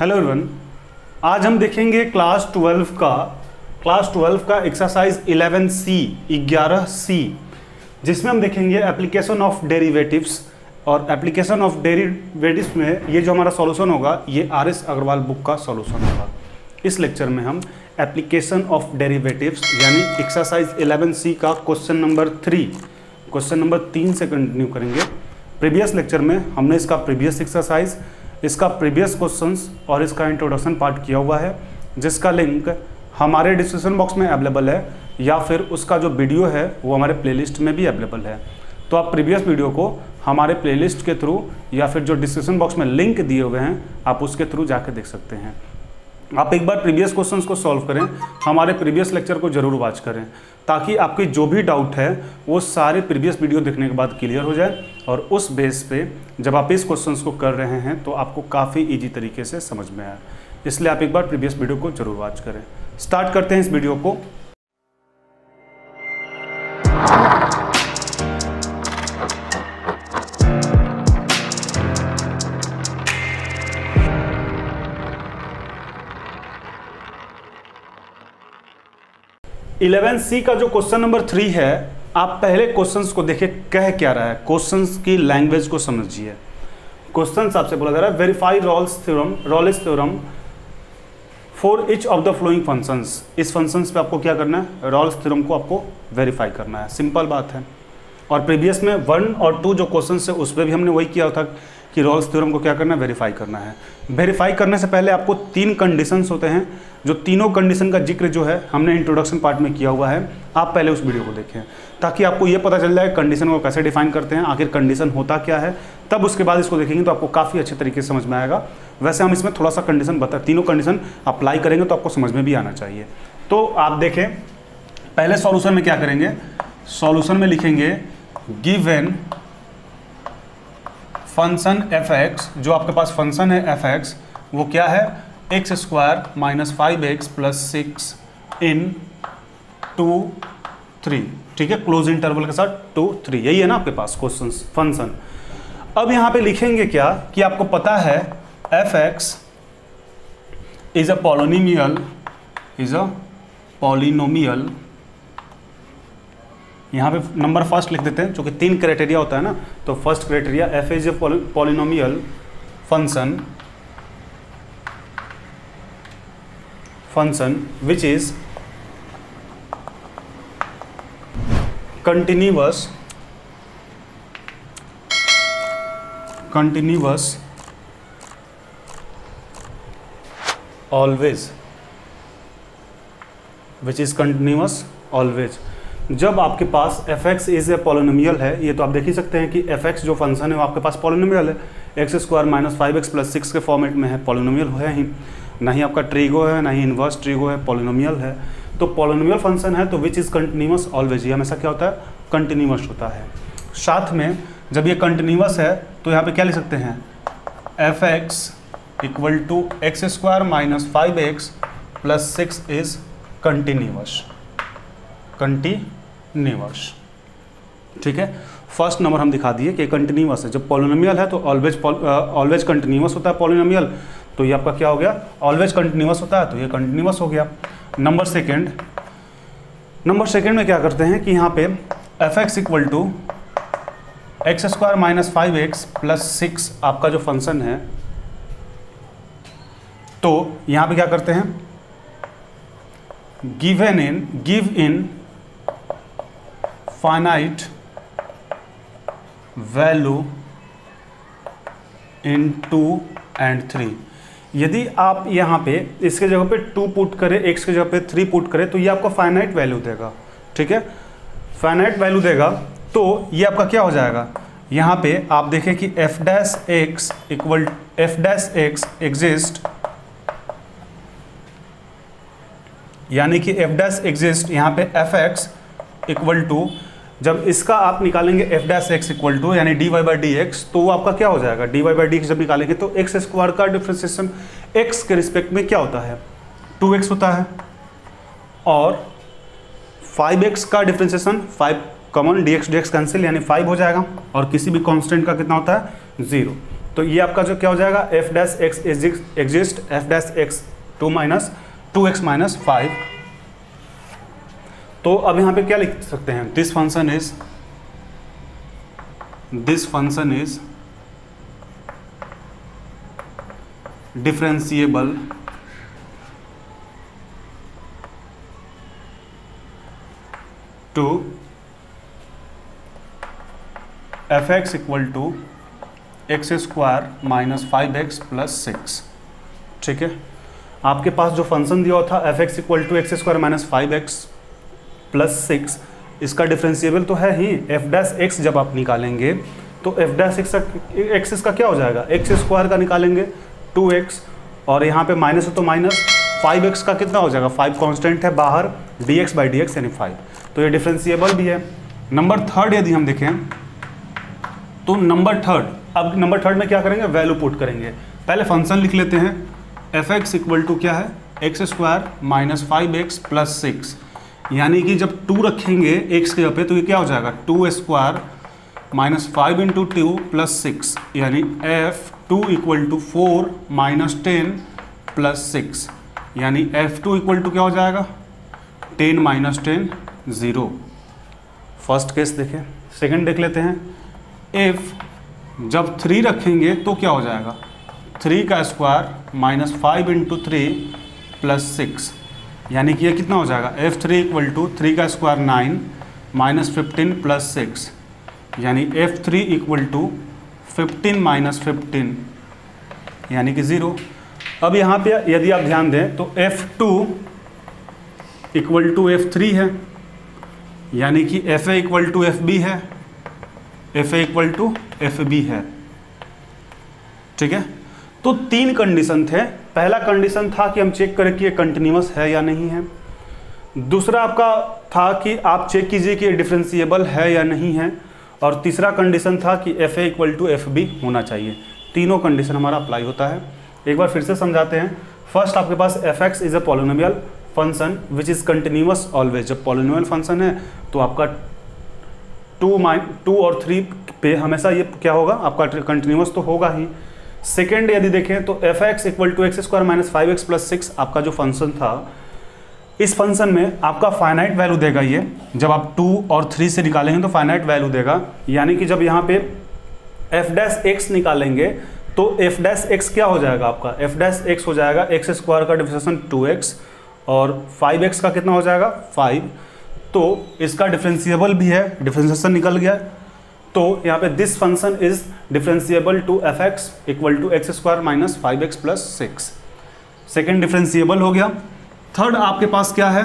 Hello everyone आज हम देखेंगे क्लास 12 का क्लास 12 का एक्सरसाइज 11 सी 11 सी जिसमें हम देखेंगे एप्लीकेशन ऑफ़ डेरिवेटिव्स और एप्लीकेशन ऑफ़ डेरिवेटिव्स में ये जो हमारा सॉल्यूशन होगा, ये आर एस अग्रवाल बुक का सॉल्यूशन होगा। इस लेक्चर में हम एप्लीकेशन ऑफ़ डेरिवेटिव्स यानी एक्सरसाइज 11 सी का question number three question number तीन से कंटिन्यू करेंगे। प्रीवियस लेक्चर में हमने इसका प्रीवियस एक्सरसाइज इसका प्रीवियस क्वेश्चंस और इसका इंट्रोडक्शन पार्ट किया हुआ है, जिसका लिंक हमारे डिस्क्रिप्शन बॉक्स में अवेलेबल है, या फिर उसका जो वीडियो है, वो हमारे प्लेलिस्ट में भी अवेलेबल है। तो आप प्रीवियस वीडियो को हमारे प्लेलिस्ट के थ्रू या फिर जो डिस्क्रिप्शन बॉक्स में लिंक दिए हुए हैं, आप उसके थ्रू जाकर देख सकते हैं। आप एक बार प्रीवियस क्वेश्चंस को सॉल्व करें, हमारे प्रीवियस लेक्चर को ज़रूर वॉच करें, ताकि आपकी जो भी डाउट है, वो सारे प्रीवियस वीडियो देखने के बाद क्लियर हो जाए। और उस बेस पे जब आप इस क्वेश्चंस को कर रहे हैं तो आपको काफ़ी इजी तरीके से समझ में आया। इसलिए आप एक बार प्रीवियस वीडियो को ज़रूर वॉच करें। स्टार्ट करते हैं इस वीडियो को। इलेवन सी का जो क्वेश्चन नंबर थ्री है आप पहले क्वेश्चंस को देखिए, कह क्या रहा है? क्वेश्चंस की लैंग्वेज को समझिए। क्वेश्चन आपसे बोला जा रहा है verify Rolle's theorem Rolle's theorem for each of the following functions इस फ़ंक्शंस पे आपको क्या करना है? रॉल्स थ्योरम को आपको वेरीफाई करना है। सिंपल बात है। और प्रीवियस में वन और टू जो क्वेश्चन है, उस पर भी हमने वही किया था। कि रॉल्स थ्योरम को क्या करना है? वेरीफाई करना है। वेरीफाई करने से पहले आपको तीन कंडीशंस होते हैं, जो तीनों कंडीशन का ज़िक्र जो है, हमने इंट्रोडक्शन पार्ट में किया हुआ है। आप पहले उस वीडियो को देखें, ताकि आपको ये पता चल जाए कंडीशन को कैसे डिफाइन करते हैं, आखिर कंडीशन होता क्या है। तब उसके बाद इसको देखेंगे तो आपको काफ़ी अच्छे तरीके से समझ में आएगा। वैसे हम इसमें थोड़ा सा कंडीशन बता, तीनों कंडीशन अप्लाई करेंगे तो आपको समझ में भी आना चाहिए। तो आप देखें, पहले सॉल्यूशन में क्या करेंगे? सॉल्यूशन में लिखेंगे गिवन फ़ंक्शन एफ़ एक्स, जो आपके पास फ़ंक्शन है एफ़ एक्स, वो क्या है? X square minus five X plus six in two three. ठीक है? क्लोज इंटरवल के साथ टू थ्री। यही है ना आपके पास क्वेश्चन फ़ंक्शन। अब यहाँ पे लिखेंगे क्या? कि आपको पता है F X is a polynomial, is a polynomial यहाँ पे नंबर फ़र्स्ट लिख देते हैं क्योंकि तीन क्राइटेरिया होता है ना तो first criteria F is a polynomial function function which is continuous continuous always, which is continuous always. जब आपके पास F X is a polynomial है, ये तो आप देख ही सकते हैं कि एफ़ एक्स जो फ़ंक्शन है वो आपके पास पोलोनोमियल है। X square minus five X plus six के फॉर्मेट में है पॉलिनोमियल है ही। ना ही आपका ट्रीगो है, ना ही इन्वर्स ट्रीगो है पॉलिनोमियल है। तो पॉलिनोमियल फ़ंक्शन है तो विच इज़ कंटिन्यूस ऑलवेज ये हमेशा क्या होता है? कंटिन्यूस होता है। साथ में जब ये कंटिन्यूस है तो यहाँ पे क्या लिख सकते हैं? F X equal to X square minus five X plus six is continuous continuous ठीक है? फ़र्स्ट नंबर हम दिखा दिए कि कंटिन्यूस है। जब पॉलिनोमियल है तो ऑलवेज ऑलवेज कंटिन्यूस होता है पॉलिनोमियल तो ये आपका क्या हो गया? ऑलवेज कंटिन्यूस होता है तो ये कंटिन्यूस हो गया। नंबर सेकेंड नंबर सेकेंड में क्या करते हैं कि यहाँ पे F X equal to X square minus five X plus six आपका जो फ़ंक्शन है तो यहाँ पे क्या करते हैं? Given in give in finite value in two and three यदि आप यहाँ पे इसके जगह पे टू पुट करें एक्स के जगह पे थ्री पुट करें तो ये आपको फाइनाइट वैल्यू देगा। ठीक है? फाइनाइट वैल्यू देगा तो ये आपका क्या हो जाएगा? यहाँ पे आप देखें कि F dash X equal F dash X exist यानी कि एफ़ डैश एग्जिस्ट यहाँ पे एफ़ एक्स इक्वल टू जब इसका आप निकालेंगे F dash X equal to यानी D Y by D X तो वो आपका क्या हो जाएगा? D Y by D X जब निकालेंगे तो एक्स स्क्वायर का डिफ्रेंसिएशन एक्स के रिस्पेक्ट में क्या होता है? टू एक्स होता है। और फाइव एक्स का differentiation five common D X D X cancel यानी फाइव हो जाएगा, और किसी भी कॉन्स्टेंट का कितना होता है? ज़ीरो तो ये आपका जो क्या हो जाएगा? F dash X exist F dash X to minus two X minus five तो अब यहाँ पे क्या लिख सकते हैं? This function is this function is differentiable to F X equal to X square minus five X plus six ठीक है? आपके पास जो फ़ंक्शन दिया था F X equal to X square minus five X plus six इसका differentiable तो है ही एफ़ डैस एक्स जब आप निकालेंगे तो एफ़ डैस एक्स एक्स इसका क्या हो जाएगा? एक्स स्क्वायर का निकालेंगे टू एक्स और यहाँ पे माइनस है तो माइनस फाइव एक्स का कितना हो जाएगा? फाइव कॉन्स्टेंट है बाहर D X by D X यानी फाइव तो ये डिफरेंशिएबल भी है। नंबर थर्ड यदि हम देखें तो नंबर थर्ड अब नंबर थर्ड में क्या करेंगे? वैल्यू पुट करेंगे। पहले फ़ंक्शन लिख लेते हैं। एफ़ एक्स इक्वल टू क्या है? X square minus five X plus six यानी कि जब टू रखेंगे एक्स के जगह पे तो ये क्या हो जाएगा? Two square minus five into two plus six, यानी F two equal to four minus ten plus six, यानी एफ़ टू इक्वल टू क्या हो जाएगा? Ten minus ten zero. First case देखें, सेकंड देख लेते हैं। इफ़ जब थ्री रखेंगे तो क्या हो जाएगा? थ्री का square minus five into three plus six. यानी कि ये कितना हो जाएगा? F three equal to three का square nine minus fifteen plus six यानी F three equal to fifteen minus fifteen यानी कि ज़ीरो अब यहाँ पे यदि आप ध्यान दें तो F two equal to F three है. यानी कि F A equal to F B है. F A equal to F B है. ठीक है? तो तीन कंडीशन थे पहला कंडीशन था कि हम चेक करें कि ये कंटिन्यूस है या नहीं है। दूसरा आपका था कि आप चेक कीजिए कि ये डिफ्रेंशिएबल है या नहीं है। और तीसरा कंडीशन था कि F A equal to F B होना चाहिए। तीनों कंडीशन हमारा अप्लाई होता है। एक बार फिर से समझाते हैं। फ़र्स्ट आपके पास F X is a polynomial function which is continuous always जब पॉलिनोमियल फ़ंक्शन है तो आपका टू माइन टू और थ्री पे हमेशा ये क्या होगा? आपका कंटिन्यूस तो होगा ही। सेकेंड यदि देखें तो F X equal to X square minus five X plus six आपका जो फ़ंक्शन था, इस फ़ंक्शन में आपका फाइनाइट वैल्यू देगा ये। जब आप टू और थ्री से निकालेंगे तो फाइनाइट वैल्यू देगा। यानी कि जब यहाँ पे एफ़ डैश एक्स निकालेंगे तो एफ़ डैश एक्स क्या हो जाएगा आपका? एफ़ डैश एक्स हो जाएगा एक्स स्क्वायर का डिफ्रेंशिएशन टू एक्स और फाइव एक्स का कितना हो जाएगा? फाइव तो इसका डिफ्रेंशिएबल भी है डिफ्रेंशिएशन निकल गया। तो यहाँ पे this function is differentiable to F X equal to X square minus five X plus six second differentiable हो गया। थर्ड आपके पास क्या है?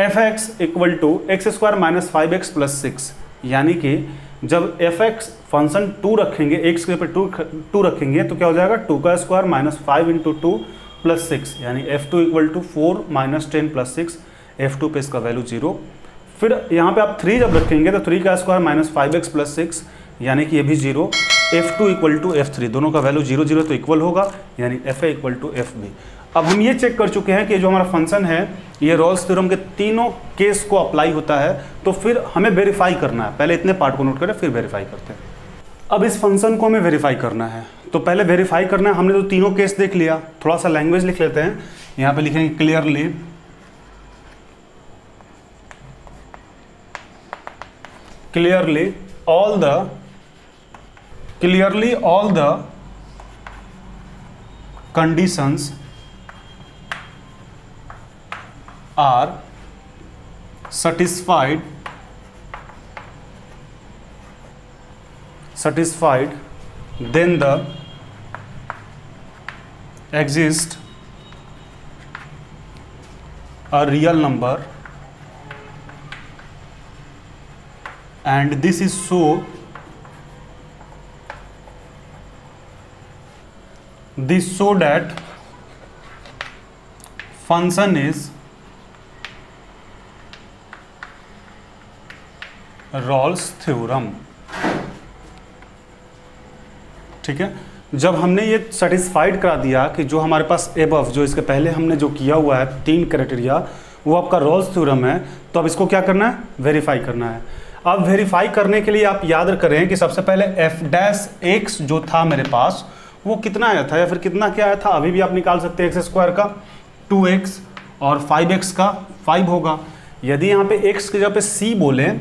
F X equal to X square minus five X plus six यानी कि जब एफ़ एक्स फ़ंक्शन टू रखेंगे एक्स के ऊपर टू टू रखेंगे तो क्या हो जाएगा? टू का square minus five into two plus six यानी F two equal to four minus ten plus six F two पे इसका वैल्यू ज़ीरो फिर यहाँ पे आप थ्री जब रखेंगे तो थ्री का square minus five X plus six यानी कि ये भी zero F two equal to F three दोनों का वैल्यू ज़ीरो ज़ीरो तो इक्वल होगा, यानी F A equal to F B अब हम ये चेक कर चुके हैं कि जो हमारा फ़ंक्शन है, ये रोल्स थ्योरम के तीनों केस को अप्लाई होता है तो फिर हमें वेरीफाई करना है। पहले इतने पार्ट को नोट करें, फिर वेरीफाई करते हैं। अब इस फ़ंक्शन को हमें वेरीफाई करना है। तो पहले वेरीफाई करना है, हमने तो तीनों केस देख लिया। थोड़ा सा लैंग्वेज लिख लेते हैं। यहाँ पे लिखेंगे clearly clearly all the clearly all the conditions are satisfied satisfied then the exist a real number and this is so this so that function is Rolle's theorem ठीक है? जब हमने ये सेटिस्फाइड करा दिया कि जो हमारे पास एबव जो इसके पहले हमने जो किया हुआ है, तीन क्राइटेरिया वो आपका रॉल्स थ्योरम है तो अब इसको क्या करना है? वेरीफाई करना है। अब वेरीफाई करने के लिए आप याद करें कि सबसे पहले एफ़ डैश एक्स जो था मेरे पास, वो कितना आया था या फिर कितना क्या आया था, अभी भी आप निकाल सकते हैं एक्स स्क्वायर का टू एक्स और फाइव एक्स का फाइव होगा। यदि यहाँ पे एक्स की जगह पे सी बोलें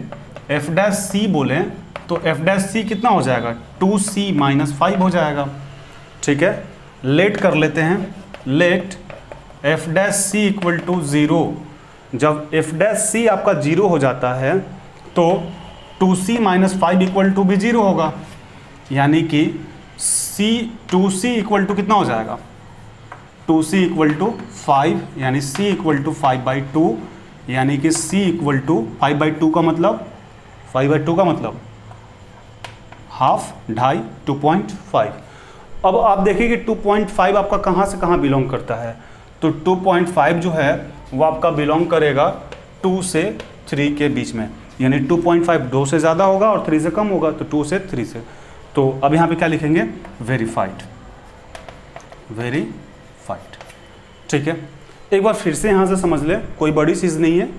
एफ़ डैश सी बोलें तो एफ़ डैश सी कितना हो जाएगा? टू सी माइनस फाइव हो जाएगा। ठीक है? लेट कर लेते हैं। Let F dash C equal to zero जब एफ़ डैश सी आपका ज़ीरो हो जाता है तो two C minus five equal to भी ज़ीरो होगा। यानी कि C, two C equal to कितना हो जाएगा? Two C equal to five, यानी C equal to five by two, यानी कि C equal to five by two का मतलब? फाइव बाई टू का मतलब? हाफ़ ढाई टू पॉइंट फाइव। अब आप देखिए कि टू पॉइंट फाइव आपका कहाँ से कहाँ बिलोंग करता है। तो टू पॉइंट फाइव जो है, वो आपका बिलोंग करेगा टू से थ्री के बीच में। यानी टू पॉइंट फाइव दो से ज़्यादा होगा और थ्री से कम होगा तो टू से थ्री से। तो अब यहाँ पे क्या लिखेंगे? वेरीफाइड वेरीफाइड ठीक है? एक बार फिर से यहाँ से समझ ले, कोई बड़ी चीज़ नहीं है।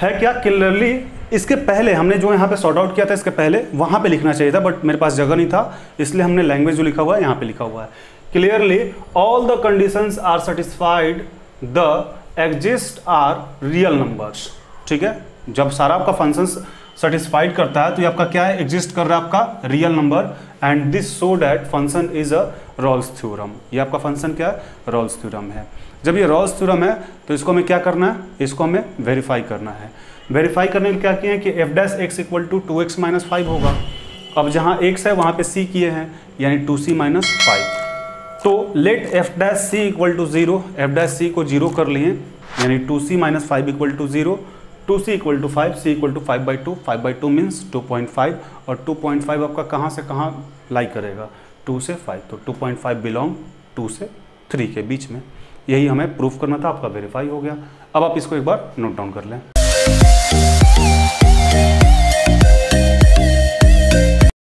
है क्या? क्लियरली इसके पहले हमने जो यहाँ पे सॉर्ट आउट किया था, इसके पहले वहाँ पे लिखना चाहिए था बट मेरे पास जगह नहीं था, इसलिए हमने लैंग्वेज जो लिखा हुआ है, यहाँ पे लिखा हुआ है। Clearly all the conditions are satisfied the exist are real numbers ठीक है? जब सारा आपका फ़ंक्शन सेटिस्फाइड करता है तो ये आपका क्या है? एग्जिस्ट कर रहा है आपका real number and this so that function is a Rolle's theorem ये आपका फ़ंक्शन क्या है? रॉल्स थ्योरम है। जब ये रॉल्स थ्योरम है तो इसको हमें क्या करना है? इसको हमें वेरीफाई करना है। वेरीफाई करने के क्या किए हैं कि F dash X equal to two X minus five होगा। अब जहाँ एक्स है, वहाँ पे सी किए हैं, यानी टू सी माइनस फाइव तो let F dash C equal to zero F dash C को ज़ीरो कर लिए, यानी two C minus five equal to zero two C equal to five C equal to five by two five by two means two point five और two point five आपका कहाँ से कहाँ लाई करेगा? टू से फाइव तो two point five belong to से three के बीच में। यही हमें प्रूफ करना था, आपका वेरीफाई हो गया। अब आप इसको एक बार नोट डाउन कर लें।